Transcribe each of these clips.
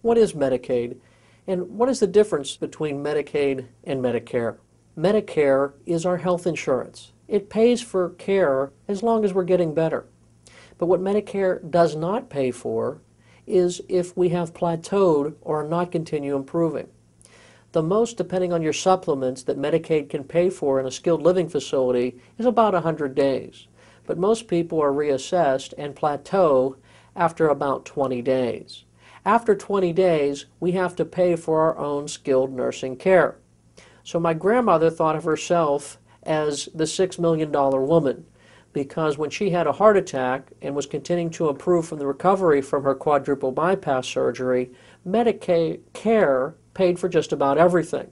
What is Medicaid? And what is the difference between Medicaid and Medicare? Medicare is our health insurance. It pays for care as long as we're getting better. But what Medicare does not pay for is if we have plateaued or not continue improving. The most, depending on your supplements, that Medicaid can pay for in a skilled living facility is about 100 days. But most people are reassessed and plateau after about 20 days. After 20 days, we have to pay for our own skilled nursing care. So my grandmother thought of herself as the $6 million woman because when she had a heart attack and was continuing to improve from the recovery from her quadruple bypass surgery, Medicaid care paid for just about everything.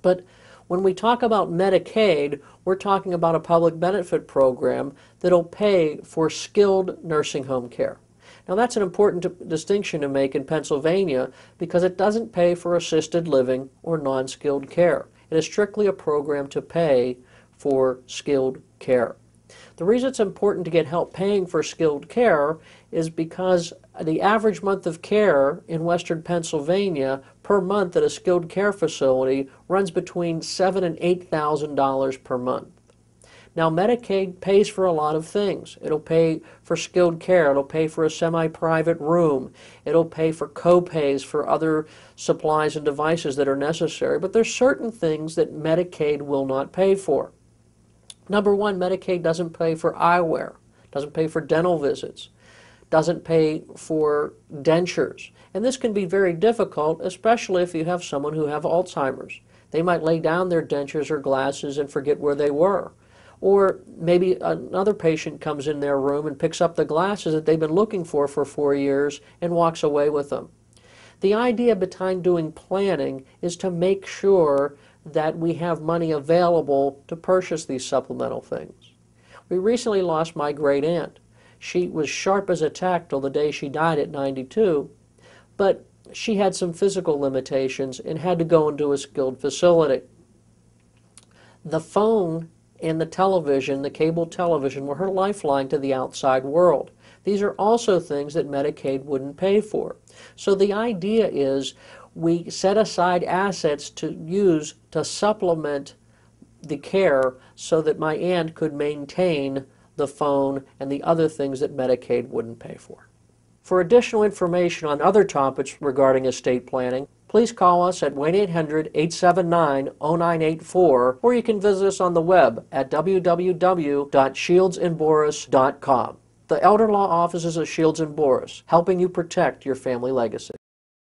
But when we talk about Medicaid, we're talking about a public benefit program that'll pay for skilled nursing home care. Now that's an important distinction to make in Pennsylvania because it doesn't pay for assisted living or non-skilled care. It is strictly a program to pay for skilled care. The reason it's important to get help paying for skilled care is because the average month of care in western Pennsylvania per month at a skilled care facility runs between seven and eight thousand dollars per month. Now, Medicaid pays for a lot of things. It'll pay for skilled care. It'll pay for a semi-private room. It'll pay for co-pays for other supplies and devices that are necessary. But there's certain things that Medicaid will not pay for. Number one, Medicaid doesn't pay for eyewear, doesn't pay for dental visits, doesn't pay for dentures. And this can be very difficult, especially if you have someone who have Alzheimer's. They might lay down their dentures or glasses and forget where they were. Or maybe another patient comes in their room and picks up the glasses that they've been looking for for four years and walks away with them. The idea behind doing planning is to make sure that we have money available to purchase these supplemental things. We recently lost my great aunt. She was sharp as a tack till the day she died at 92, but she had some physical limitations and had to go into a skilled facility. The phone and the television, the cable television, were her lifeline to the outside world. These are also things that Medicaid wouldn't pay for. So the idea is we set aside assets to use to supplement the care so that my aunt could maintain the phone and the other things that Medicaid wouldn't pay for. For additional information on other topics regarding estate planning, please call us at 1-800-879-0984 or you can visit us on the web at www.shieldsandboris.com. The Elder Law Offices of Shields and Boris, helping you protect your family legacy.